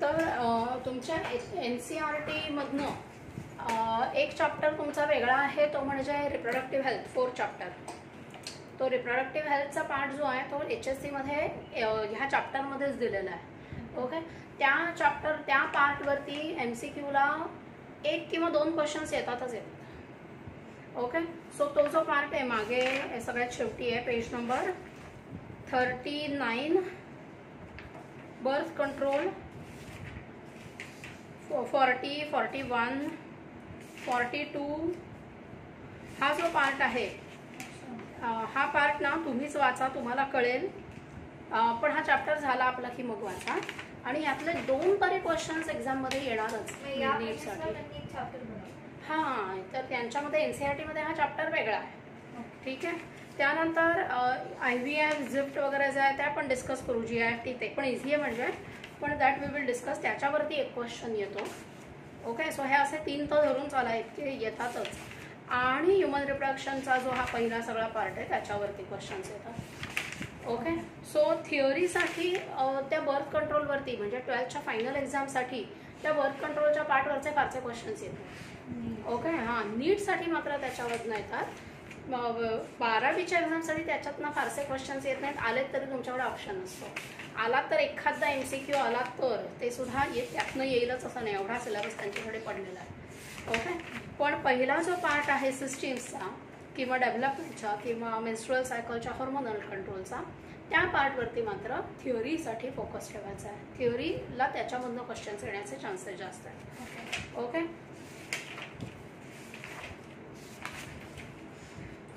तर तुमच्या N C R टीमधनं एक चॅप्टर तुमचा वेगळा आहे तो म्हणजे रिप्रोडक्टिव्ह हेल्थ फोर चॅप्टर तो रिप्रोडक्टिव्ह हेल्थचा पार्ट जो आहे तो एच एस सीमध्ये ह्या चॅप्टरमध्येच दिलेला आहे. ओके त्या चॅप्टर त्या पार्टवरती एम सी क्यूला एक किंवा दोन क्वेश्चन्स येतातच येतात. ओके सो तो जो पार्ट आहे मागे सगळ्यात शेवटी आहे page number thirty nine birth control forty forty one forty two. हा जो पार्ट आहे हा पार्ट ना तुम्हीच वाचा तुम्हाला कळेल. पण हा चॅप्टर झाला आपला की मग वाचा आणि यातले दोन तरी क्वेश्चन्स एक्झाममध्ये येणारच. नीटसाठी हां तर त्यांच्यामध्ये एन सी आर टीमध्ये हा चॅप्टर वेगळा आहे. ठीक आहे? त्यानंतर आय व्ही एफ झिफ्ट वगैरे जे आहे त्या पण डिस्कस करू. जी आय एफ टी ते. पण इझी आहे म्हणजे. पण दॅट वी विल डिस्कस त्याच्यावरती एक क्वेश्चन येतो. ओके सो हे असे तीन तर धरून चाला इतके येतातच. आणि ह्युमन रिप्रोडक्शनचा जो हा पहिला सगळा पार्ट आहे त्याच्यावरती क्वेश्चन्स येतात. ओके सो थिअरीसाठी त्या बर्थ कंट्रोलवरती म्हणजे ट्वेल्थच्या फायनल एक्झामसाठी त्या बर्थ कंट्रोलच्या पार्टवरचे फारसे क्वेश्चन्स येतात. ओके हां नीटसाठी मात्र त्याच्यावरनं येतात. बारावीच्या एक्झामसाठी त्याच्यातनं फारसे क्वेश्चन्स येत नाहीत. आलेत तरी तुमच्याकडे ऑप्शन असतो आला तर एखादा एम सी क्यू आला तर ते सुद्धा ये त्यातनं येईलच असं नाही. एवढा सिलेबस त्यांच्याकडे पडलेला आहे. ओके पण पहिला जो पार्ट आहे सिस्टीम्सचा किंवा डेव्हलपमेंटच्या किंवा मेन्स्ट्रुअल सायकलच्या हॉर्मोनल कंट्रोलचा त्या पार्टवरती मात्र थिअरीसाठी फोकस ठेवायचा आहे. थिअरीला त्याच्यामधनं क्वेश्चन्स येण्याचे चान्सेस जास्त आहेत. ओके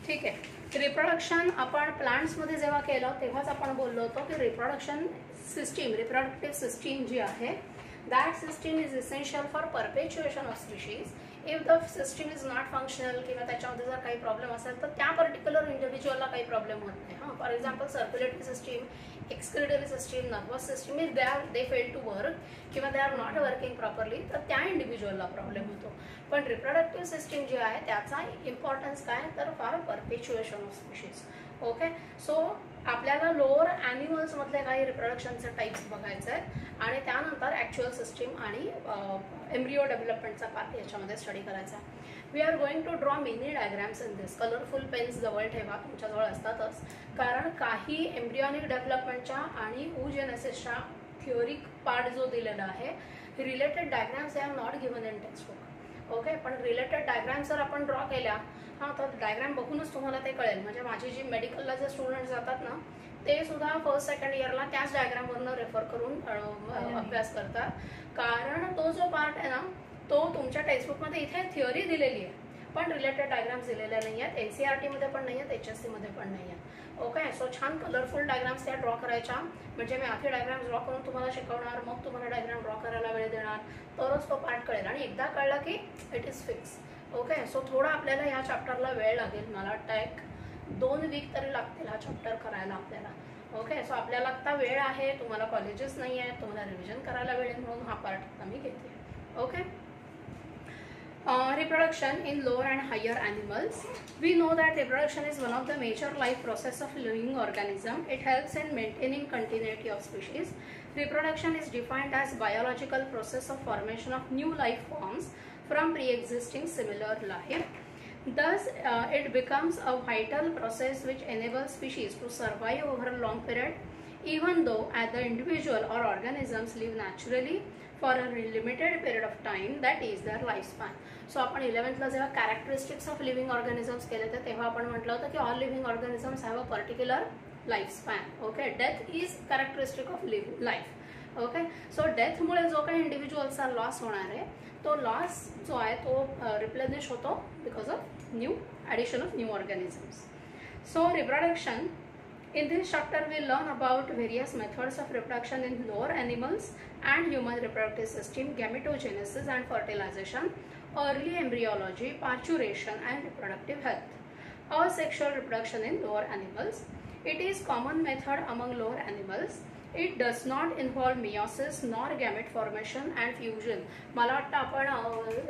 ठीक आहे. रिप्रोडक्शन आपण प्लांट्समध्ये जेव्हा केलं तेव्हाच आपण बोललो होतो की रिप्रोडक्शन सिस्टीम रिप्रोडक्टिव्ह सिस्टीम जी आहे that system is essential for perpetuation of species if the system is not functional किंवा त्याच्यामध्ये जर काही प्रॉब्लेम असेल तर त्या पर्टिक्युलर इंडिव्हिज्युअलला काही प्रॉब्लेम होत नाही. हां for example circulatory system excretory system nervous system is they are they fail to work किंवा they are not working properly तर त्या इंडिव्हिज्युअलला प्रॉब्लेम होतो. पण रिप्रोडक्टिव्ह सिस्टीम जी आहे त्याचा इम्पॉर्टन्स काय तर for perpetuation of species okay so आपल्याला लोअर ॲनिमल्समधले काही रिप्रोडक्शनचे टाईप्स बघायचे आहेत आणि त्यानंतर ॲक्च्युअल सिस्टीम आणि एम्ब्रिओ डेव्हलपमेंटचा पार्ट याच्यामध्ये स्टडी करायचा आहे. We are going to draw many diagrams in this colourful pens जवळ ठेवा तुमच्याजवळ असतातच. कारण काही एम्ब्रिओनिक डेव्हलपमेंटच्या आणि ओजेनेसिसच्या थिओरिक पार्ट जो दिलेला आहे related diagrams are not given in textbook okay पण रिलेटेड डायग्राम जर आपण ड्रॉ केल्या हां तर डायग्राम बघूनच तुम्हाला ते कळेल. म्हणजे माझी जी मेडिकलला जे स्टुडंट जातात ना ते सुद्धा फर्स्ट सेकंड इयरला त्याच डायग्रामवरनं रेफर करून अ, अभ्यास करतात. कारण तो जो पार्ट आहे ना तो तुमच्या टेक्स्टबुकमध्ये इथे थिअरी दिलेली आहे. पण रिलेटेड डायग्राम्स दिलेल्या नाही आहेत एन सी आर टीमध्ये पण नाही आहेत एच एस सीमध्ये पण नाही आहेत ओके सो छान कलरफुल डायग्राम्स त्या ड्रॉ करायच्या. म्हणजे मी आधी डायग्राम्स ड्रॉ करून तुम्हाला शिकवणार मग तुम्हाला डायग्राम ड्रॉ करायला वेळ देणार. तरच तो पार्ट कळेल. आणि एकदा कळला की it is fix okay so थोडा आपल्याला ह्या चॅप्टरला वेळ लागेल मला वाटतं एक दोन वीक तरी लागतील हा चॅप्टर करायला आपल्याला. ओके सो आपल्याला आत्ता वेळ आहे तुम्हाला कॉलेजेस नाही आहेत तुम्हाला रिव्हिजन करायला वेळ आहे म्हणून हा पार्ट आता मी घेते. Okay Uh, reproduction in lower and higher animals. We know that reproduction is one of the major life process of living organism. It helps in maintaining continuity of species. Reproduction is defined as biological process of formation of new life forms from pre-existing similar life. Thus, uh, it becomes a vital process which enables species to survive over a long period even though as the individual or organisms live naturally for a limited period of time that is their lifespan so आपण इलेव्हन्थला जेव्हा characteristics of living organisms केले होते तेव्हा आपण म्हटलं होतं की all living organisms have a particular life span okay death is characteristic of live life okay so डेथमुळे जो काही इंडिव्हिज्युअलचा लॉस होणार आहे तो लॉस जो आहे तो रिप्लेनिश होतो because of new addition of new organisms so reproduction In this chapter, we learn about various methods of reproduction in lower animals and human reproductive system, gametogenesis and fertilization, early embryology, parturition and reproductive health. Asexual reproduction in lower animals. It is common method among lower animals. It does not involve meiosis nor gamete formation and fusion. मला वाटतं आपण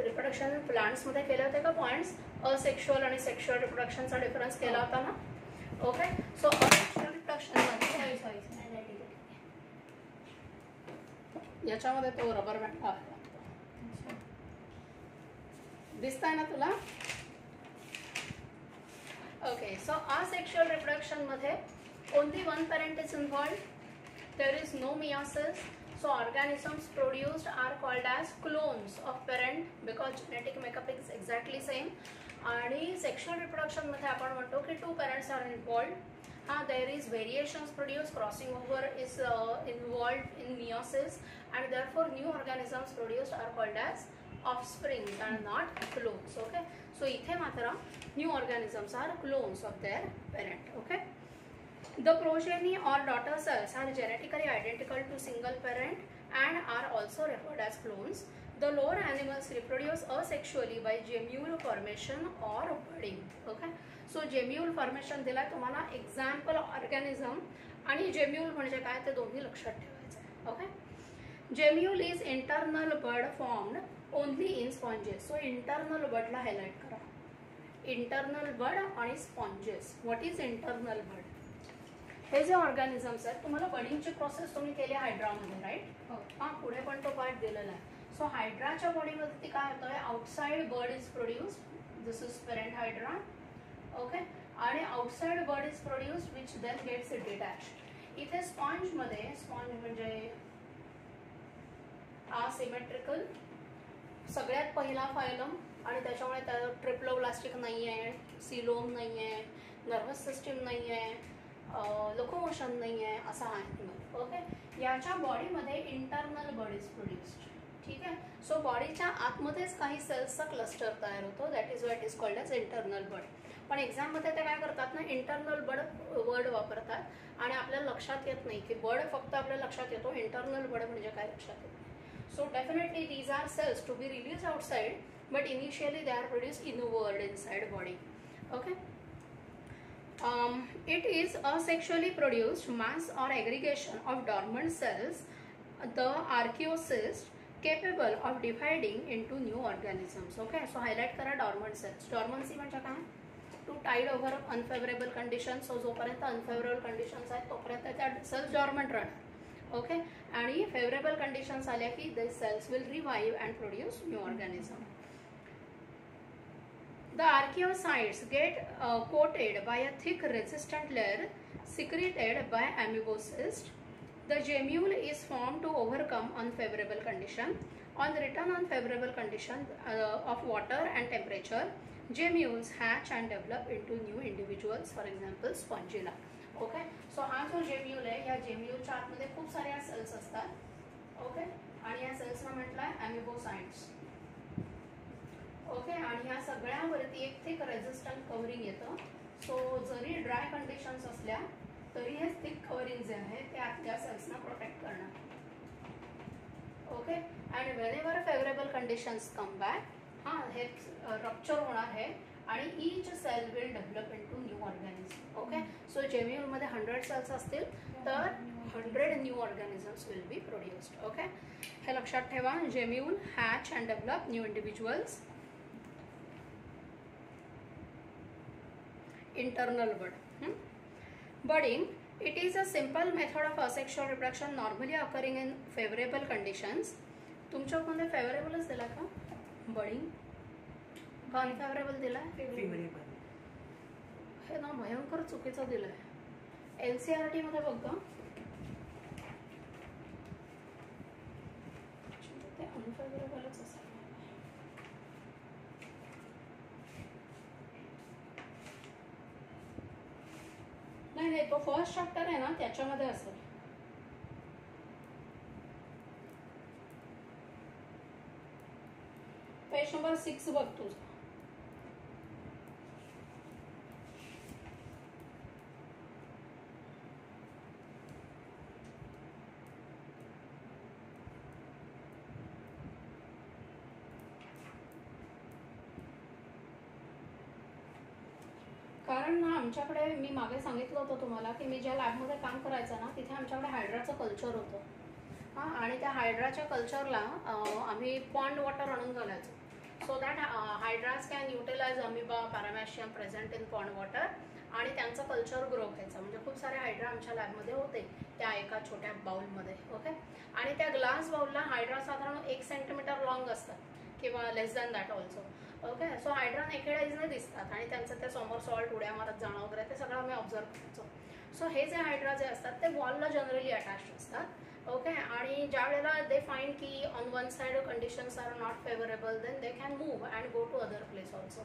reproduction प्लांट्समध्ये केले होते का points asexual आणि sexual रिप्रोडक्शनचा difference केला होता ना ओके सो असेक्शुअल रिप्रोडक्शनमध्ये सॉरी याच्यामध्ये तो रबर बँड दिसताय ना तुला? Okay so sexual रिप्रोडक्शनमध्ये only one parent is involved there is no meiosis so organisms produced are called as clones of parent because genetic makeup is exactly same आणि sexual रिप्रोडक्शनमध्ये आपण म्हणतो की टू पेरेंट्स आर इन्व्हॉल्ड हा there is variations produce crossing over is involved in meiosis and therefore new organisms produced are called as offsprings are not clones okay so ithe matra new organisms are clones of their parent okay the progeny or daughter cells are genetically identical to single parent and are also referred as clones the lower animals reproduce asexually by gemule formation or budding okay so gemmule formation दिलाय तुम्हाला example organism आणि जेम्युल म्हणजे काय ते दोन्ही लक्षात ठेवायचं okay gemmule is internal bud formed only in sponges. So internal बर्डला highlight करा. इंटरनल बर्ड आणि sponges. What is internal bud हे जे ऑर्गॅनिझम्स आहेत तुम्हाला बडिंगची प्रोसेस तुम्ही केली हायड्रामध्ये राईट हो. हां पुढे पण तो पार्ट दिलेला आहे. सो हायड्राच्या बॉडीमध्ये ती काय होतंय? Outside bud is produce this is parent hydra okay आणि outside bud is produce which then gets detach इथे स्पॉन्जमध्ये स्पॉन्ज म्हणजे सिमेट्रिकल सगळ्यात पहिला फायलम आणि त्याच्यामुळे त्या ट्रिप्लोब्लास्टिक नाही आहे सिलोम नाही आहे नर्वस सिस्टीम नाही आहे लोकोमोशन नाही आहे असा आहे ओके याच्या बॉडीमध्ये इंटरनल बॉडीज इज प्रोड्युस्ड ठीक आहे? सो बॉडीच्या आतमध्येच काही सेल्सचा क्लस्टर तयार होतो. That is what is called as internal bud पण एक्झाममध्ये ते काय करतात ना इंटरनल बर्ड वर्ड वापरतात. आणि आपल्याला लक्षात येत नाही की बर्ड फक्त आपल्या लक्षात येतो. इंटरनल बर्ड म्हणजे काय लक्षात येत So definitely these are cells to be released outside, but initially they are produced inward inside body. Okay. Um, it is a sexually produced mass or aggregation of dormant cells, the archaeocyst, capable of dividing into new organisms. Okay, so highlight करा dormant cells. Dormancy म्हणजे काय to tide over unfavourable condition so जोपर्यंत unfavourable conditions आहेत तोपर्यंत त्या cells dormant राहणार okay and if favorable conditions are like these cells will revive and produce new organism the archaeocytes get uh, coated by a thick resistant layer secreted by amoebocysts. The gemule is formed to overcome unfavorable condition. On the return unfavorable condition uh, of water and temperature, gemules hatch and develop into new individuals, for example, spongilla. Okay so हा जो gemmule आहे या जेम्यूलच्या आतमध्ये खूप साऱ्या cells असतात. Okay आणि या सेल्सना म्हटलाय आहे ओके आणि ह्या सगळ्यावरती एक थिक रेझिस्टंट कव्हरिंग येतं. सो जरी ड्राय कंडिशन्स असल्या तरी हे थिक कव्हरिंग जे आहे ते आतल्या सेल्सना प्रोटेक्ट करणार. Okay and whenever favourable conditions come back हां हे रप्चर होणार आहे. आणि each cell will develop into new organism okay so जेम्युलमध्ये hundred cells असतील तर hundred new organisms will be produced okay हे लक्षात ठेवा gemmule hatch and develop new individuals internal bud. Hmm? Budding, it is a simple method of asexual reproduction normally occurring in favorable conditions. तुमच्यामध्ये फेवरेबलच दिला का budding unfavourable दिला? हे ना भयंकर चुकीचं दिलंय. एन सी आर टी मध्ये बघ गं. ते अनफेवरेबलच असेल. नाही नाही तो फर्स्ट चॅप्टर आहे ना त्याच्यामध्ये असेल. पेज नंबर सिक्स बघ तुझा. कारण ना आमच्याकडे मी मागे सांगितलं होतं तुम्हाला की मी ज्या लॅबमध्ये काम करायचं ना तिथे आमच्याकडे हायड्राचं कल्चर होतं. हां आणि त्या हायड्राच्या कल्चरला आम्ही पॉन्ड वॉटर आणून घालायचो. So that hydras can utilise amoeba paramecium present in pond water आणि त्यांचं कल्चर ग्रो व्हायचं. म्हणजे खूप सारे हायड्रा आमच्या लॅबमध्ये होते त्या एका छोट्या बाउलमध्ये ओके? आणि त्या ग्लास बाउलला हायड्रा साधारण एक सेंटीमीटर लॉंग असतात किंवा less than that also okay so hydra नेकेडाईजने दिसतात आणि त्यांचं ते समोर सॉल्ट उड्या मारत जाणं वगैरे ते सगळं आम्ही ऑब्झर्व करायचो सो हे जे हायड्रा जे असतात ते वॉलला जनरली अटॅच असतात. ओके आणि ज्या वेळेला दे फाईंड की on one side conditions are not favourable then they can move and go to other place also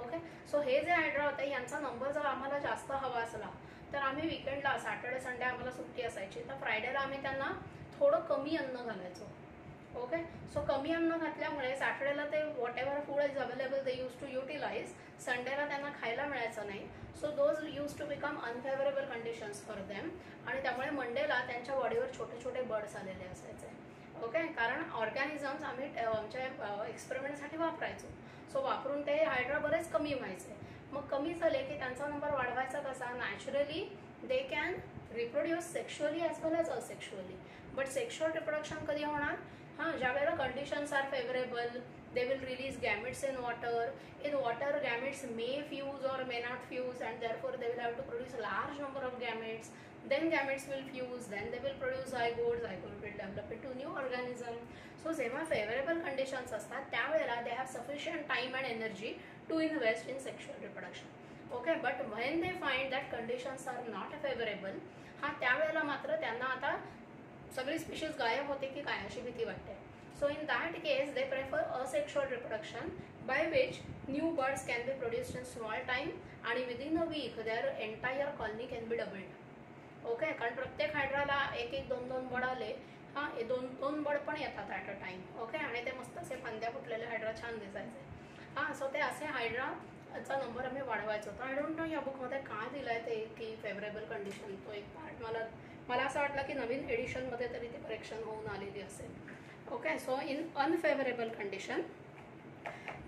okay so हे जे हायड्रा होते यांचा नंबर जर आम्हाला जास्त हवा असला तर आम्ही विकेंडला सॅटर्डे संडे आम्हाला सुट्टी असायची. तर फ्रायडेला आम्ही त्यांना थोडं कमी अन्न घालायचो. ओके सो कमी अन्न घातल्यामुळे सॅटर्डेला ते whatever food is available they use to utilise संडेला त्यांना खायला मिळायचं नाही. So those use to become unfavourable conditions for them आणि त्यामुळे मंडेला त्यांच्या बॉडीवर छोटे छोटे बर्ड्स आलेले असायचे. ओके कारण ऑर्गॅनिझम्स आम्ही आमच्या एक्सपेरिमेंटसाठी वापरायचो. सो वापरून ते हायड्रा बरेच कमी व्हायचे. मग कमी झाले की त्यांचा नंबर वाढवायचा कसा? Naturally they can reproduce sexually as well as asexually but sexual reproduction कधी होणार? हां ज्या वेळेला conditions are favourable they will release gametes in water in water gametes may fuse or may not fuse and therefore they will have to produce a large number of gametes then gametes will fuse then they will produce zygotes, zygote will develop into new organism so जेव्हा favorable conditions असतात त्यावेळेला they have sufficient time and energy to invest in sexual reproduction. Okay but when they find that conditions are not favourable हा त्यावेळेला मात्र त्यांना आता सगळी species गायब होते की काय अशी भीती वाटते So in that case, they prefer asexual reproduction by which new birds can be produced in small time and within a week their entire colony can be doubled. Okay कारण प्रत्येक हायड्राला एक एक दोन दोन बड आले हां हे दोन दोन बड पण येतात ॲट अ टाइम ओके आणि ते मस्त असे फांद्या फुटलेले हायड्रा छान दिसायचे. हां सो ते असे हायड्राचा नंबर आम्ही वाढवायचो. तर आय डोंट नो या बुकमध्ये काय दिलं आहे ते की फेवरेबल कंडिशन तो एक पार्ट मला मला असं वाटलं की नवीन एडिशनमध्ये तरी ती करेक्शन होऊन आलेली असेल. Okay so in unfavorable condition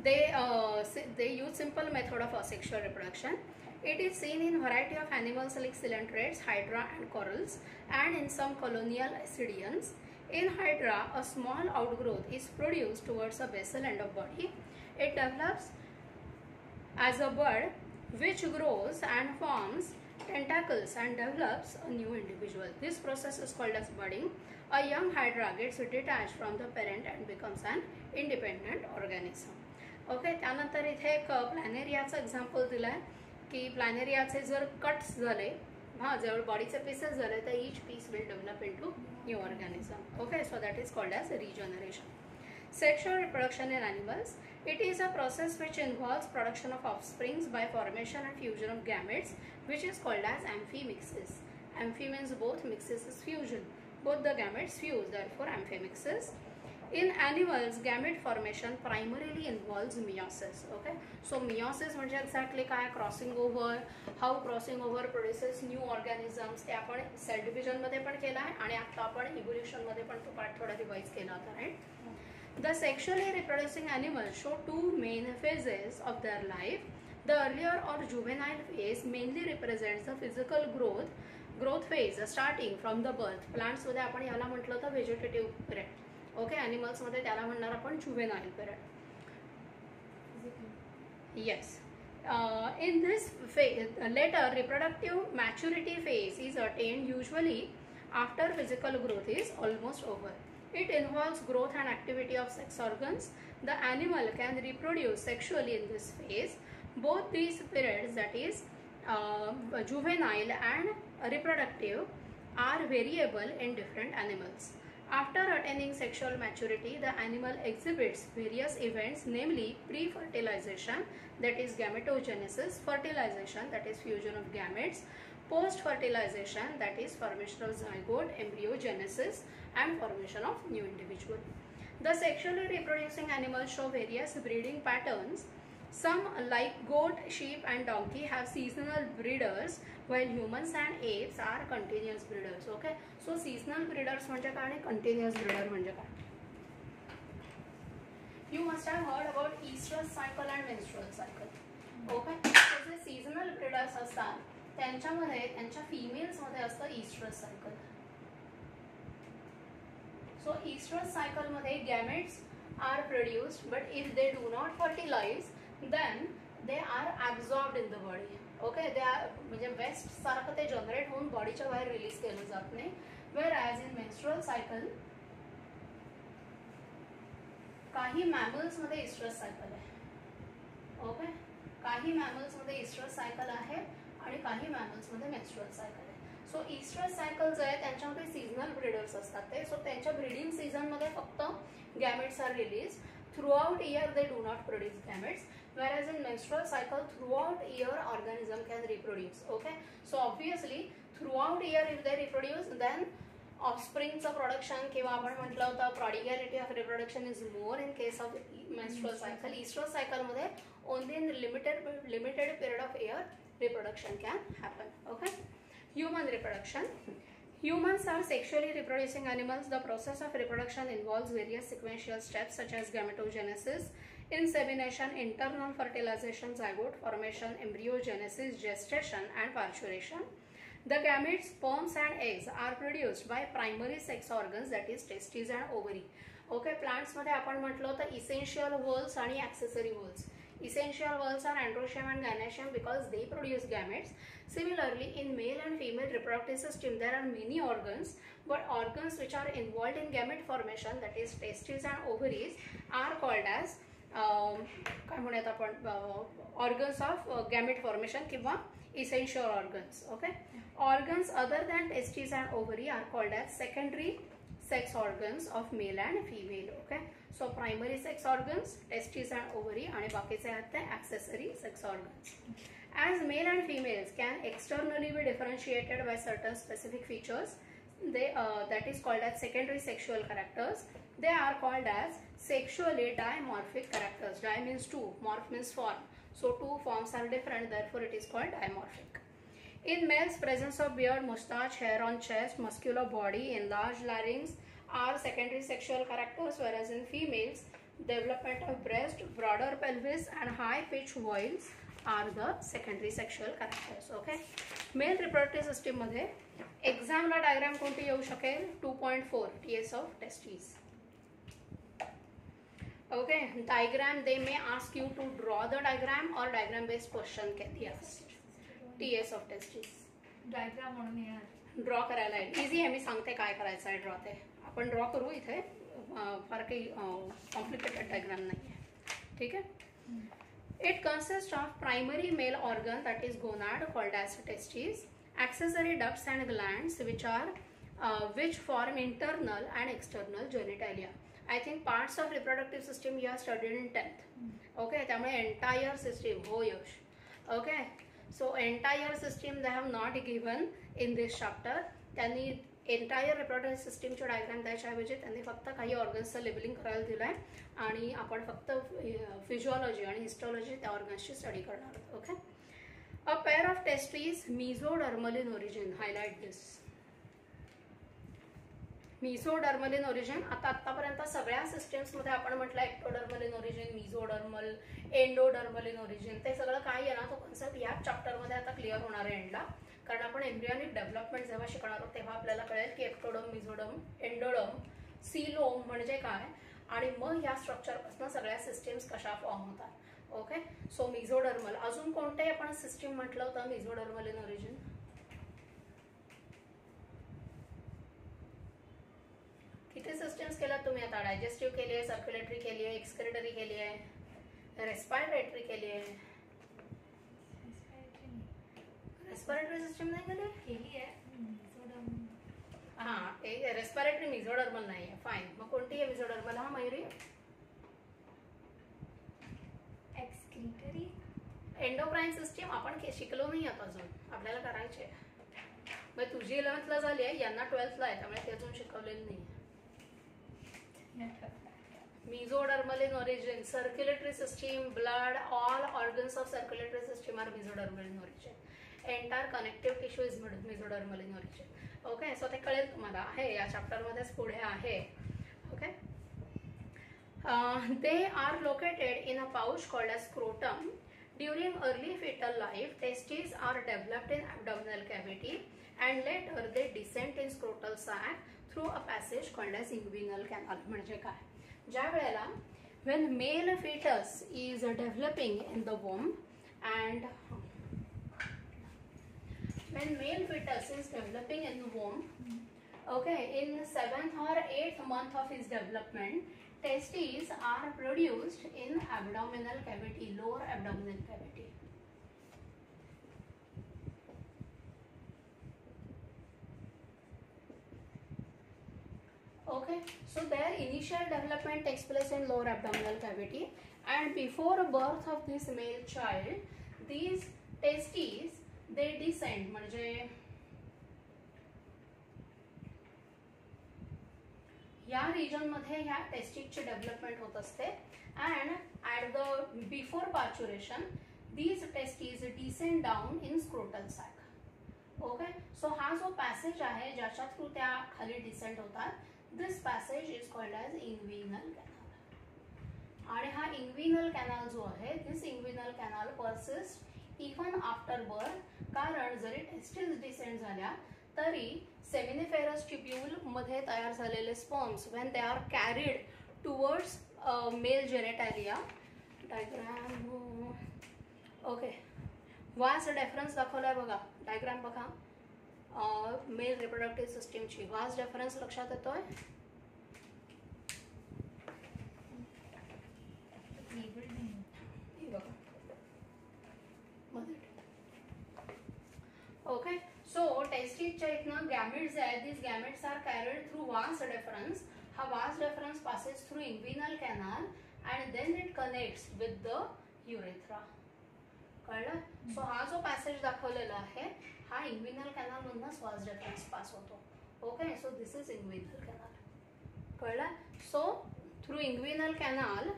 they uh, they use simple method of asexual reproduction it is seen in variety of animals like coelentrates hydra and corals and in some colonial ascidians in hydra a small outgrowth is produced towards a basal end of body it develops as a bud which grows and forms tentacles and develops a new individual. This process is called as budding. A young hydra gets detached from the parent and becomes an independent organism. Okay त्यानंतर इथे एक प्लॅनेरियाचं example दिलं आहे की प्लॅनेरियाचे जर cuts झाले हां जवळ बॉडीचे पीसेस झाले तर each piece will develop into new organism okay so that is called as regeneration Sexual reproduction in animals. It is a process which involves production of offsprings by formation and fusion of gametes which is called as amphimixis. Amphi means both, mixes is fusion. Both the gametes fuse, therefore amphimixis. In animals, gamete formation primarily involves meiosis. Okay, so meiosis म्हणजे exactly काय crossing over how crossing over produces new organisms ते आपण sale डिव्हिजनमध्ये पण केलं आहे आणि आता आपण इव्होल्युशनमध्ये पण तो पार्ट थोडा रिवाईज केला होता right The sexually reproducing animals show two main phases of their life. The earlier or juvenile phase mainly represents the physical growth growth phase starting from the birth. Plants मध्ये आपण याला म्हटलं होतं vegetative period okay ॲनिमल्समध्ये त्याला म्हणणार आपण juvenile period yes in this phase, later reproductive maturity phase is attained usually after physical growth is almost over. It involves growth and activity of sex organs. The animal can reproduce sexually in this phase. Both these periods, that is uh, juvenile and reproductive, are variable in different animals. After attaining sexual maturity, the animal exhibits various events, namely pre-fertilization, that is gametogenesis, fertilization, that is fusion of gametes, post-fertilization, that is formation of zygote, embryogenesis, and formation of new individual. The sexually reproducing animals show various breeding patterns. Some like goat, sheep and donkey have seasonal breeders while humans and apes are continuous breeders. Okay. So seasonal breeders म्हणजे काय आणि continuous breeder म्हणजे काय? You must have heard about estrus cycle and menstrual cycle. Okay. So जे seasonal breeders असतात त्यांच्यामध्ये त्यांच्या फिमेल्समध्ये असतं इस्ट्रस सायकल सो इस्ट्रस सायकलमध्ये gametes are produced but if they do not fertilise Then they are absorbed in the body okay ते म्हणजे waste सारखं ते जनरेट होऊन बॉडीच्या बाहेर रिलीज केलं जात नाही. वेर ॲज इन मेन्स्ट्रुअल सायकल काही मॅमल्समध्ये इस्ट्रस सायकल आहे. ओके काही मॅमल्समध्ये इस्ट्रस सायकल आहे आणि काही मॅमल्समध्ये मेन्स्ट्रुअल सायकल आहे. सो इस्ट्रस सायकल जे आहे त्यांच्यामध्ये सीझनल ब्रिडर्स असतात ते. सो त्यांच्या ब्रिडिंग सीझनमध्ये फक्त gametes are release throughout year they do not produce gametes whereas in menstrual cycle throughout year organism can reproduce okay so obviously throughout year if they reproduce then ऑफस्प्रिंगचं production किंवा आपण म्हटलं होतं prodigality of reproduction is more in case of menstrual cycle oestrous सायकलमध्ये only in limited limited period of year reproduction can happen okay human reproduction Humans are sexually reproducing animals. The process of reproduction involves various sequential steps such as gametogenesis, insemination, internal fertilization, zygote formation, embryogenesis, gestation, and parturition. The gametes, sperms and eggs are produced by primary sex organs that is testes and ovary. Okay प्लांट्समध्ये आपण म्हटलं होतं essential whorls आणि accessory whorls essential whorls are androecium and gynoecium because they produce gametes. Similarly, in male and female reproductive system, there are many organs, but organs which are involved in gamete formation, that is testes and ovaries, are called as काय म्हणूयात आपण? Organs of gamete formation किंवा essential organs okay organs other than testes and ovary are called as secondary sex organs of male and female okay so primary sex organs testes and ovary आणि बाकीचे आहेत ते accessory sex organs as male and females can externally be differentiated by certain specific features they that is called as secondary sexual characters they are called as sexually dimorphic characters di means two morph means form so two forms are different therefore it is called dimorphic in males, presence of beard, mustache, hair on chest, muscular body, enlarged larynx are secondary sexual characters, whereas in females, development of breast, broader pelvis, and high pitched voice are the secondary sexual characters. Okay. Male reproductive सिस्टीममध्ये एक्झामला diagram कोणती येऊ शकेल two point four T S of testes okay diagram they may ask you to draw the diagram or diagram based question can be asked T S of testes diagram म्हणून येणार. Draw करायला आहे easy आहे मी सांगते काय करायचं आहे draw ते. आपण ड्रॉ करू इथे. फार काही कॉम्प्लिकेटेड डायग्राम नाही आहे. ठीक आहे? It consist of primary male organ that is gonad called as testes accessory ducts and glands which are uh, which form internal and external i think parts of reproductive system you have studied in 10th okay त्यामुळे entire system हो Yash. Okay so entire system they have not given in this chapter त्यांनी entire reproductive सिस्टीमचे diagram द्यायच्याऐवजी त्यांनी फक्त काही ऑर्गन्सचं labelling करायला दिलं आहे आणि आपण फक्त फिजिओलॉजी आणि हिस्टॉलॉजी त्या ऑर्गन्सची स्टडी करणार आहोत. Okay a pair of testes mesodermal in origin highlight this mesodermal in origin आता आतापर्यंत सगळ्या सिस्टम्समध्ये आपण म्हटलं एक्टोडर्मलिन ओरिजिन मिझोडर्मल एंडोडर्मलिन ओरिजिन ते सगळं काय आहे ना तो कन्सेप्ट याच चॅप्टरमध्ये आता क्लिअर होणार आहे एंडला कारण आपण एम्ब्रियॉनिक डेव्हलपमेंट जेव्हा शिकणार आहोत तेव्हा आपल्याला कळेल की एक्टोडम मिझोडम एंडोडम सीलोम म्हणजे काय? आणि मग या स्ट्रक्चरपासून सगळ्या सिस्टीम्स कशा फॉर्म होतात? ओके सो मिझोडर्मल अजून कोणते आपण सिस्टीम म्हटलं होतं मिझोडर्मलिन ओरिजिन किती सिस्टम्स केल्यात तुम्ही आता डायजेस्टिव्ह केली आहे सर्क्युलेटरी केली आहे एक्सक्रेटरी केली आहे रेस्पायरेटरी केली आहे. रेस्पिरेटरी सिस्टम नाही केली? केली आहे. हा ते रेस्पिरेटरी मिझोडर्मल नाही आहे. फाईन मग कोणती आहे मिझोडर्मल हा मयुरी? एक्सक्रीटरी एंडोक्राईन सिस्टीम आपण शिकलो नाही आहोत अजून. आपल्याला करायचे. मग तुझी इलेव्हन्थला झाली आहे यांना ट्वेल्थला आहे त्यामुळे ते अजून शिकवलेलं नाही mesodermal in origin circulatory system blood all organs of circulatory system are mesodermal in origin entire connective tissue is mesodermal in origin okay so ते कळेल तुम्हाला आहे या चॅप्टरमध्येच पुढे आहे okay they are located in a pouch called as scrotum during early fetal life testes are developed in abdominal cavity and later they descend in scrotal sac through a passage called as inguinal canal म्हणजे काय ज्या वेळेला when male fetus is developing in the womb and when male fetus is developing in womb okay in seventh or eighth month of his development testes are produced in abdominal cavity lower abdominal cavity okay so their initial development takes place in lower abdominal cavity and before birth of this male child this testes they descend म्हणजे या रिजनमध्ये ह्या testes चे development होत असते. And at the before parturition these testes descend down in scrotal sac okay so हा जो passage आहे ज्याच्यात तू त्या खाली डिसेंड होतात this passage is called as inguinal canal आणि हा इन्व्हिनल कॅनल जो आहे this inguinal canal persist even after birth कारण जरी टेस्टिस डिसेंड झाल्या तरी सेमिनिफेरस ट्युब्यूल मध्ये तयार झालेले sperms when they are carried towards male genitalia diagram okay vas deferens दाखवलाय बघा. डायग्राम बघा. मेल रिप्रोडक्टिव्ह सिस्टीमची. हो, वास डेफरन्स लक्षात येतोय? ओके सो टेस्टिसच्या इथनं गॅमेट्स आहे आहेत this gametes are carried through vas deferens हा vas deferens passes through inguinal canal and then it connects with the urethra कळलं? सो हा जो पॅसेज दाखवलेला आहे हा इन्विनल कॅनल मधनं श्वास रेफरन्स पास होतो. Okay so this is inguinal canal. कळलं? So through inguinal canal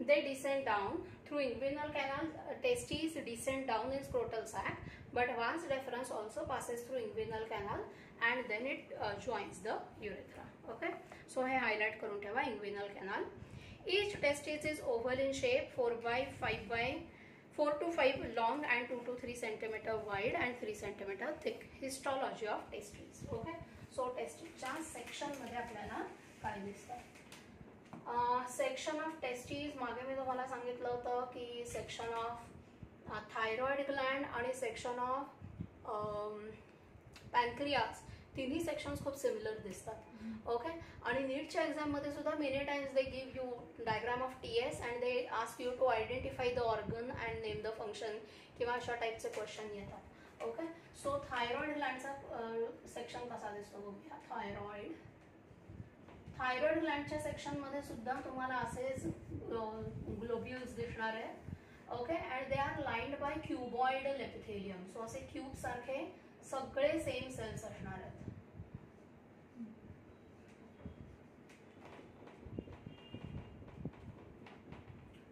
they descend down through inguinal canal testes descend down in scrotal sac but vas deferens also passes through inguinal canal and then it joins the urethra okay so हे highlight करून ठेवा inguinal canal. Each testes is oval in shape four by five by four to five long and two to three centimeter wide and three centimeter thick. Histology of testis okay so टेस्टिंगच्या सेक्शनमध्ये आपल्याला काय दिसतं. Section of testes मागे मी तुम्हाला सांगितलं होतं की सेक्शन ऑफ थायरॉइड ग्लँड आणि सेक्शन ऑफ पॅनक्रियाज तिन्ही सेक्शन्स खूप सिमिलर दिसतात. ओके आणि नीटच्या एक्झाममध्ये सुद्धा many times they give you diagram of T S and they ask you to identify the organ and name the function किंवा अशा टाईपचे क्वेश्चन येतात. ओके सो थायरॉइड ग्लँडचा सेक्शन कसा दिसतो बघूया. थायरॉइड थायरॉइड ग्लँडच्या सेक्शनमध्ये सुद्धा तुम्हाला असेच ग्लोब्युल्स दिसणार आहे. Okay and they are lined by cuboid epithelium so असे क्यूब सारखे सगळे सेम सेल्स असणार आहेत.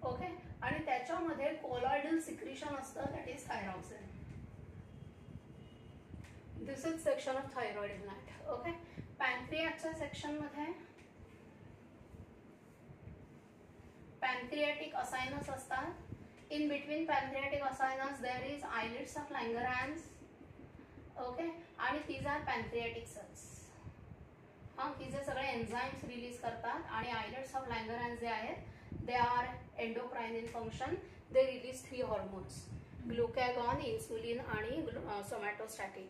ओके आणि त्याच्यामध्ये कोलॉइडल सिक्रिशन असतं that is thyroxine this is section of thyroid in that okay पॅन्क्रियाच्या सेक्शनमध्ये पॅन्क्रियाटिक असायनस असतात. In between pancreatic acinus there is islets of Langerhans okay आणि तीज आर पॅन्क्रियाटिक सेल्स हा की जे सगळे एन्झाईम्स रिलीज करतात आणि आयलेट्स ऑफ लँगरहॅन्स जे आहेत they are endocrine in function they release three hormones glucagon insulin आणि सोमॅटोस्टॅटिन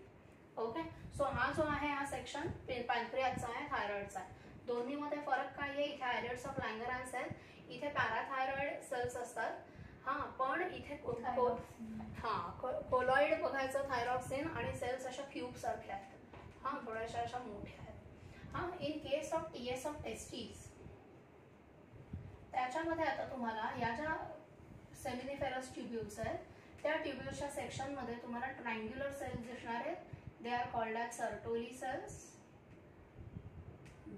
ओके सो हा जो आहे हा सेक्शन पॅन्क्रियाचा आहे थायरॉइडचा आहे. दोन्हीमध्ये फरक काय आहे? इथे आयलेट्स ऑफ लँगरहॅन्स आहेत. इथे पॅराथायरॉइड सेल्स असतात. हा पण इथे हा कोलॉइड बघायचं थायरॉक्सिन आणि सेल्स अशा क्यूब सारख्या आहेत. हा थोड्याशा अशा मोठ्या in case of T S of testes त्याच्यामध्ये आता तुम्हाला या ज्या सेमिनिफेरस ट्युब्युल्स आहेत त्या ट्युब्युल्सच्या सेक्शनमध्ये तुम्हाला ट्रायंग्युलर सेल्स दिसणार आहेत. They are called at Sertoli cells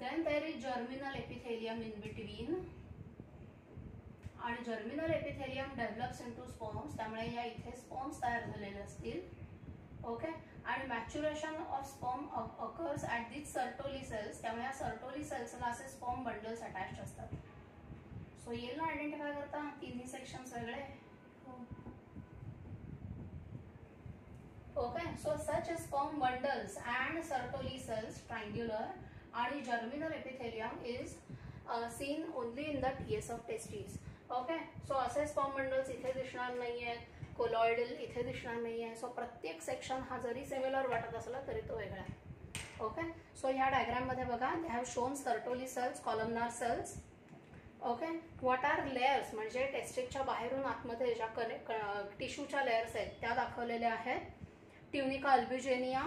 then there is germinal epithelium in between आणि germinal epithelium develops into sperms त्यामुळे या इथे स्पॉम्स तयार झालेले असतील. ओके आणि maturation of sperm occurs at this Sertoli cells त्यामुळे या सर्टोली सेल्सला असे स्पर्म बंडल्स अटॅच असतात. सो येईल ना आयडेंटिफाय करता तिन्ही सेक्शन्स वेगळे okay so such sperm bundles and Sertoli cells triangular आणि germinal epithelium is seen only in the T S of testes okay so असे स्पॉम बंडल्स इथे दिसणार नाही आहेत कोलॉइडल इथे दिसणार नाही आहे सो प्रत्येक सेक्शन हा जरी सेम्युलर वाटत असला तरी तो वेगळा आहे. ओके सो ह्या डायग्राममध्ये बघा they have shown Sertoli cells columnar cells okay what are layers म्हणजे टेस्टिकच्या बाहेरून आतमध्ये ज्या कने टिश्यूच्या लेयर्स आहेत त्या दाखवलेल्या आहेत. ट्युनिका अल्ब्युजेनिया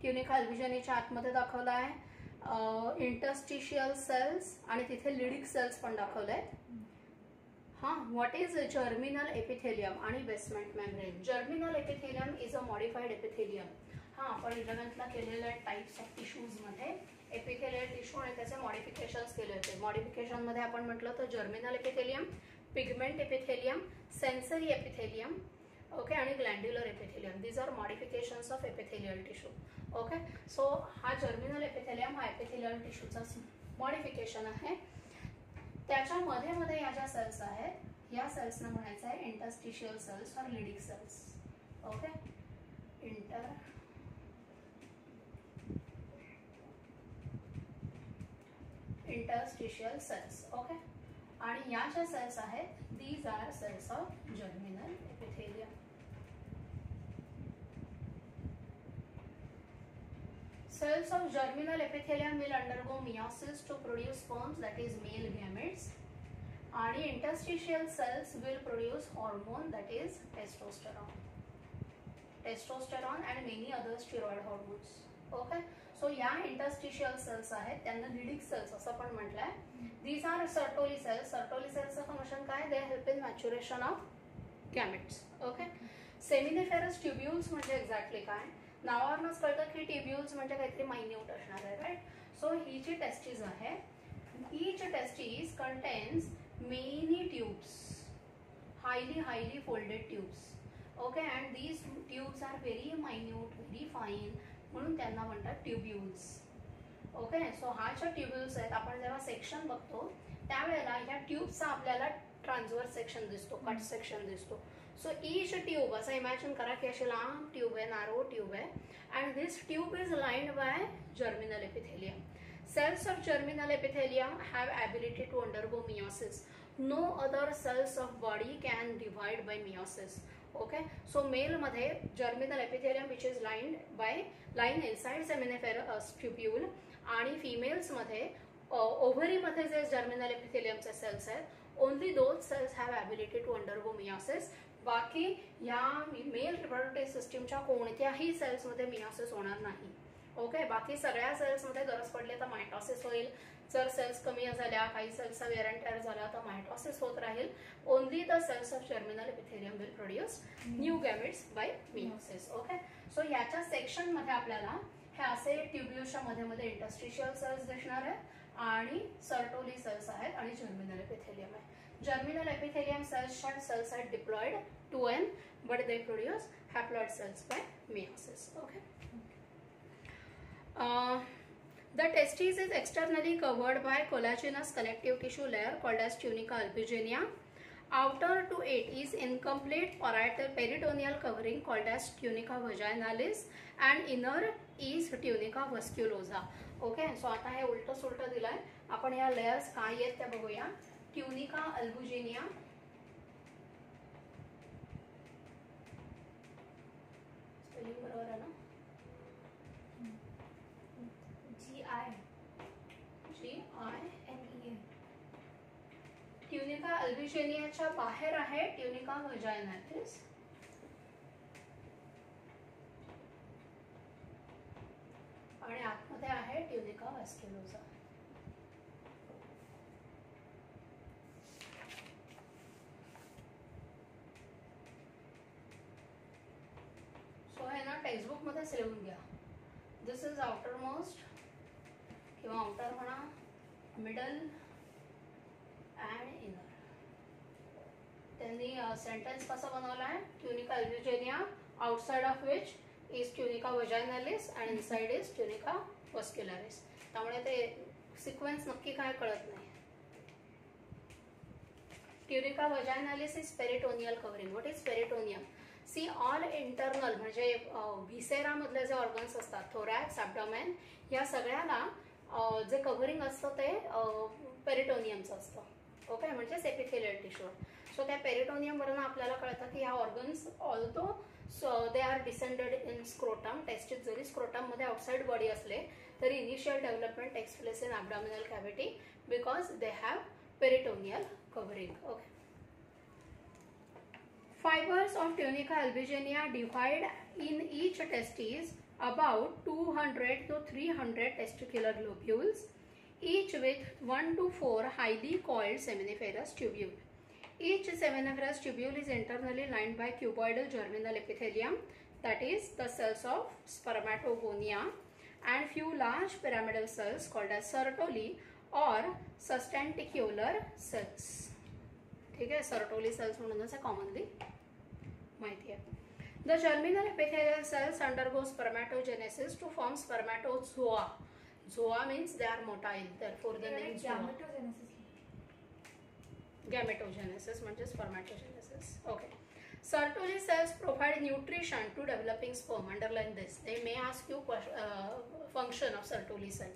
ट्युनिका अल्ब्युजेनियाच्या आतमध्ये दाखवला आहे. इंटस्टिशियल सेल्स आणि तिथे लिडिक सेल्स पण दाखवले आहेत. हां व्हॉट इज जर्मिनल एपिथेलियम आणि basement membrane germinal epithelium is a modified epithelium हां आपण इलेव्हन्थला केलेल्या टाईप्स ऑफ टिश्यूजमध्ये एपिथेलियल टिश्यू आणि त्याचे मॉडिफिकेशन्स केले होते. मॉडिफिकेशनमध्ये आपण म्हटलं तर germinal epithelium pigment epithelium sensory epithelium okay आणि glandular epithelium these are modifications of epithelial tissue okay so हा जर्मिनल एपिथेलियम हा एपिथेलियल टिश्यूचा मॉडिफिकेशन आहे. त्याच्या मध्ये मध्ये या ज्या सेल्स आहेत या सेल्सना म्हणायचं आहे interstitial cells or Leydig cells okay inter interstitial cells okay आणि या ज्या सेल्स आहेत these are cells of germinal epithelium Cells of germinal epithelium will undergo meiosis to produce sperms that is male gametes आणि interstitial cells will produce hormone that is testosterone. Testosterone and many other steroid hormones. Okay? So या interstitial cells आहेत त्यांना Leydig cells असं पण म्हटलंय these are Sertoli cells Sertoli सेल्सचं function काय they help in maturation of gametes okay seminiferous tubules म्हणजे exactly काय नावावरनंच कळतं की ट्युब्युल्स म्हणजे काहीतरी मायन्यूट असणार आहे राईट सो ही जी टेस्टीज आहे each testis contains many tubes. Highly highly folded tubes. Okay and these tubes are very minute very fine म्हणून त्यांना म्हणतात ट्युब्युल्स ओके सो हा ज्या ट्युब्युल्स आहेत आपण जेव्हा सेक्शन बघतो त्यावेळेला ह्या ट्यूबचा आपल्याला ट्रान्सवर्स सेक्शन दिसतो कट सेक्शन दिसतो. सो ही ट्यूब असा इमॅजिन करा की अशी लांब ट्यूब आहे नारो ट्यूब आहे. And this tube is lined by germinal epithelium cells of germinal epithelium have ability to undergo meiosis no other cells of body can divide by meiosis okay so मेलमध्ये germinal epithelium which is lined by line inside seminiferous tubule आणि फिमेल्समध्ये ओव्हरीमध्ये जे germinal एपिथेलियमचे cells आहेत only those cells have ability to undergo meiosis. बाकी या male reproductive सिस्टीमच्या कोणत्याही सेल्समध्ये मियासिस होणार नाही. ओके बाकी सगळ्या सेल्समध्ये गरज पडली तर मायटॉसिस होईल. जर सेल्स कमी झाल्या काही सेल्सचा वेअर अँड झाला तर मायटॉसिस होत राहील. Only the cells of germinal epithelium will produce new gametes by meiosis okay so याच्या सेक्शनमध्ये आपल्याला हे असे ट्युब्युल्सच्या मध्ये मध्ये इंडस्ट्रिशियल सेल्स दिसणार आहेत. आणि सर्टोली सेल्स आहेत आणि जर्मिनल एपिथेलियम आहे जर्मिनल एपिथेलियम सेल्स सेल्स आहेत diploid two N but they produce haploid cells by meiosis okay the testis is externally covered by collagenous connective tissue layer called as tunica albugenia. Outer to it is incomplete parietal peritoneal covering called as tunica vaginalis and inner is tunica vasculosa. Okay so आता हे उलट सुलट दिलंय. आपण या layers काय आहेत त्या बघूया. ट्युनिका अल्बुजिनिया स्पेलिंग बरोबर आहे ना? G I G I N E N tunica अल्बुजेनियाच्या बाहेर आहे. ट्युनिका व्हजायनाटिस आणि आतमध्ये आहे ट्युनिका व्हॅस्क्युलोजा. सो हे ना टेक्स्टबुक मध्येच लिहून घ्या. दिस इज आउटर मोस्ट किंवा आउटर म्हणा मिडल अँड इनर त्यांनी uh, सेंटेन्स कसा बनवला आहे? Tunica albuginea outside of which is tunica vaginalis and inside is tunica vascularis त्यामुळे ते सिक्वेन्स नक्की काय कळत नाही. Tunica vaginalis is peritoneal covering what is peritoneum see all internal म्हणजे व्हिसेरा मधले जे ऑर्गन्स असतात थोरॅक्स ॲबडॉमेन या सगळ्याला जे कव्हरिंग असतं ते पेरिटोनियमचं असतं. ओके म्हणजेच एपिथेलियल टिश्यू सो त्या पेरिटोनियमवरनं आपल्याला कळतं की ह्या organs although so they are descended in scrotum testis जरी स्क्रोटममध्ये आउटसाइड बॉडी असले तरी initial development takes place in abdominal cavity because they have peritoneal covering okay Fibers of tunica albigenia divide in each testis about 200 to 300 testicular lobules, each with 1 to 4 highly coiled seminiferous tubule. Each seminiferous tubule is internally lined by cuboidal germinal epithelium, that is the cells of spermatogonia, and few large pyramidal cells called as sertoli or sustenticular cells. ठीक आहे Sertoli cells म्हणूनच आहे commonly माहिती आहे the germinal epithelial cells undergo spermatogenesis to form spermatozoa. Zoa means they are motile, therefore the name zoa. Gametogenesis म्हणजे spermatogenesis. Okay. Sertoli cells provide nutrition to developing sperm. Underline this. They may ask you uh, function of Sertoli cell.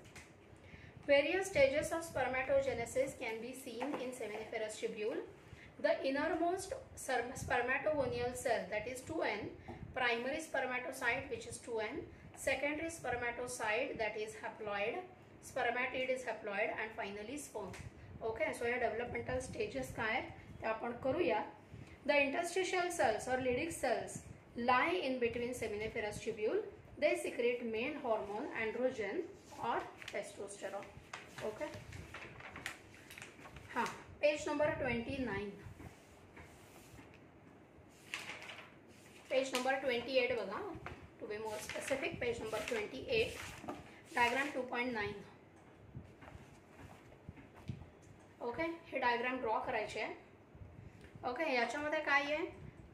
Various stages of spermatogenesis can be seen in seminiferous tubule. The innermost spermatogonial cell that is 2n, primary spermatocyte which is 2n, secondary spermatocyte that is haploid, spermatid is haploid and finally sperm. Okay so या developmental stages काय आहेत? त्या आपण करूया. The interstitial cells or Leydig cells lie in between seminiferous tubule they secrete main hormone androgen or testosterone okay okay? हां page number twenty nine page number twenty eight बघा. To be more specific page number twenty eight diagram two point nine okay हे diagram draw करायचे आहे. Okay याच्यामध्ये काय आहे?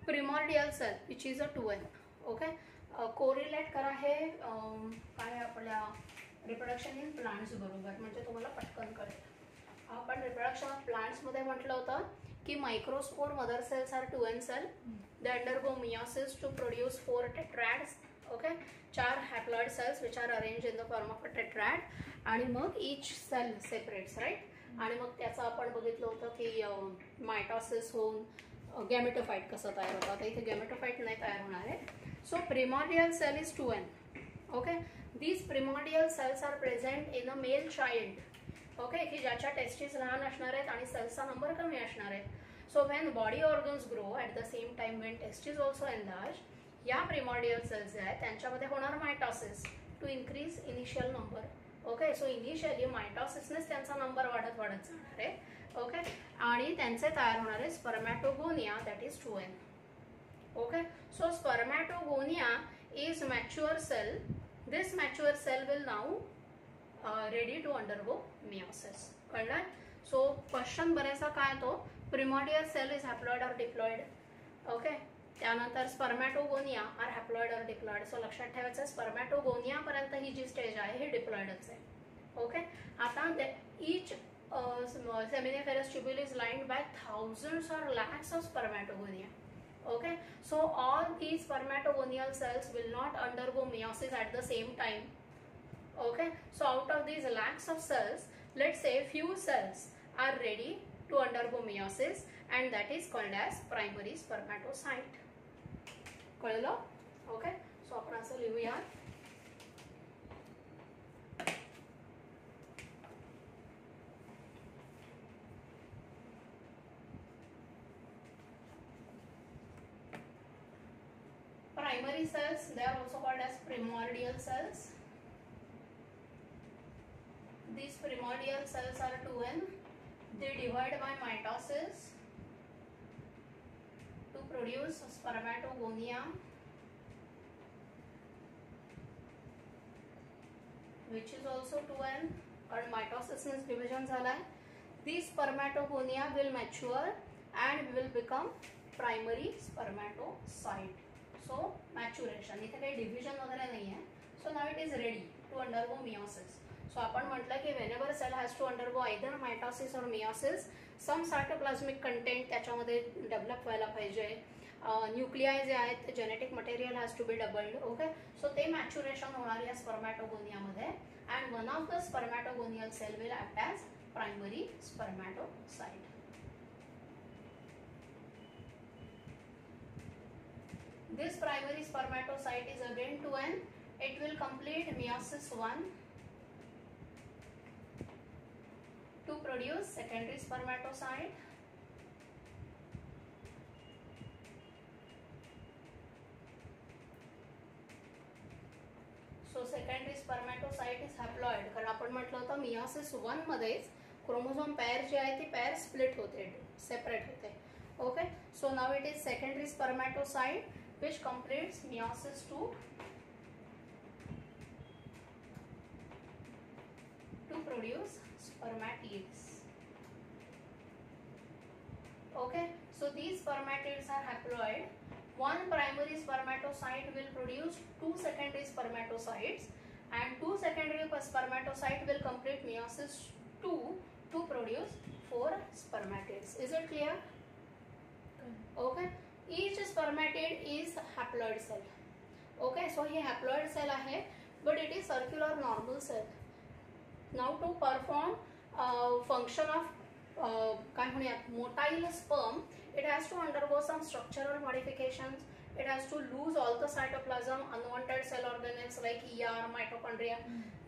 Primordial cell which is uh two N okay correlate करा हे काय आपल्या रिप्रोडक्शन इन प्लांट्स बरोबर म्हणजे तुम्हाला पटकन कळेल. आपण रिप्रोडक्शन ऑफ प्लांट्समध्ये म्हटलं होतं की microspore mother cells are two N cell the undergo meiosis to produce four tetrads okay चार haploid cells which are arrange in the form of a tetrad आणि मग इच सेल सेपरेट्स राईट आणि मग त्याचं आपण बघितलं होतं की मायटॉसिस होऊन गॅमेटोफाईट कसं तयार होतं. आता इथे गॅमेटोफाईट नाही तयार होणार आहे. So primordial cell is two N okay these primordial cells are present in a male child okay की ज्याच्या टेस्टीज लहान असणार आहेत आणि सेल्सचा नंबर कमी असणार आहे so when body organs grow at the same time when testes also enlarge या प्रिमॉडियल सेल्स ज्या आहेत त्यांच्यामध्ये होणार mitosis to increase initial number okay so initially मायटॉसिसनेच त्यांचा नंबर वाढत वाढत जाणार आहे. ओके आणि त्यांचे तयार होणारे spermatogonia that is two N okay so spermatogonia is mature cell this mature cell will now ready to undergo undergo meiosis. कळलं? सो क्वेश्चन बरेचसा काय तो primordial cell is haploid or diploid okay त्यानंतर spermatogonia are haploid or diploid so लक्षात ठेवायचं spermatogonia पर्यंत ही जी stage आहे ही डिप्लॉइडच आहे ओके आता each seminiferous tubule is lined by thousands or lakhs of spermatogonia okay so all these spermatogonial cells will not undergo meiosis at the same time okay so out of these lakhs of cells let's say few cells are ready to undergo meiosis and that is called as primary spermatocyte कळलं okay so आपण असं लिहूया primary cells they are also called as primordial cells these primordial cells are 2n they divide by mitosis produce spermatogonia which is also 2n कारण mitosis division झालाय these spermatogonia will mature and will become primary spermatocyte so maturation इथे काही division वगैरे नाही आहे so now it is ready to undergo meiosis so आपण म्हटलं की whenever cell has to undergo either mitosis or meiosis some cytoplasmic content त्याच्यामध्ये develop व्हायला पाहिजे. न्यूक्लियाय जे आहेत genetic material has to be doubled okay so ते maturation होणार या स्पर्मॅटोगोनियामध्ये and one of the spermatogonial cell will act as primary spermatocyte this primary spermatocyte is again 2n it will complete meiosis 1 to produce secondary spermatocyte. So secondary spermatocyte is haploid कारण आपण म्हटलं होतं meiosis one मध्येच chromosome pair जे आहे ती pair split होते separate होते. Okay so now it is secondary spermatocyte which completes meiosis two to produce spermatids okay so these spermatids are haploid one primary spermatocyte will produce two secondary spermatocytes and two secondary spermatocyte will complete meiosis 2 to produce four spermatids. Is it clear? Okay. Each spermatid is haploid cell. Okay, so he haploid cell आहे but it is circular normal cell. Now to perform function of uh, काय म्हणूयात motile sperm it has to undergo some structural modifications. It has to lose all the cytoplasm unwanted cell organelles like ER mitochondria.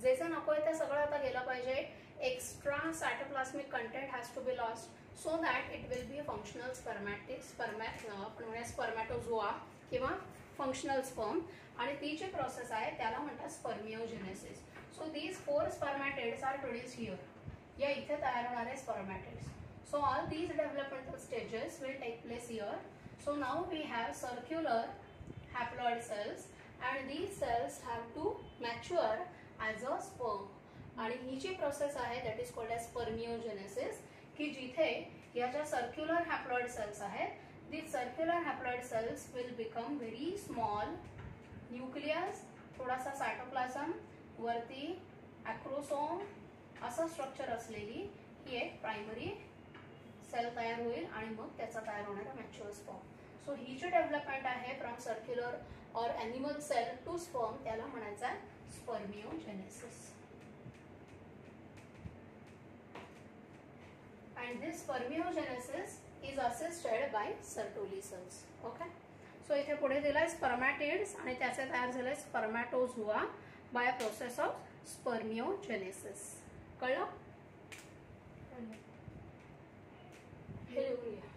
जे जे नको आहे ते सगळं आता गेलं पाहिजे. Extra cytoplasmic content has to be lost so that it will be functional spermatic स्पर्मॅ आपण म्हणूया स्पर्मॅटोझोआ किंवा फंक्शनल स्पर्म आणि ती जी प्रोसेस आहे त्याला म्हणतात spermiogenesis so these four spermatids are produce here या इथे तयार होणारे spermatids so all these development stages will take place here so now we have circular haploid cells and these cells have to mature as a sperm आणि ही जी process आहे that is called as spermiogenesis की जिथे या ज्या circular haploid cells आहेत the circular haploid cells will become very small nucleus थोडासा सायटोप्लाझम वरती ॲक्रोसोम असं स्ट्रक्चर असलेली ही एक प्रायमरी सेल तयार होईल आणि मग त्याचा तयार होणारा मॅच्युअर स्पॉम सो ही जी डेव्हलपमेंट आहे from circular or animal cell to sperm त्याला म्हणायचं आहे spermiogenesis and this spermiogenesis is assisted by Sertoli cells okay so इथे पुढे दिलाय स्पर्मॅटिड्स आणि त्याचे तयार झाले spermatozoa by a process of spermiogenesis कळलं हे लिहून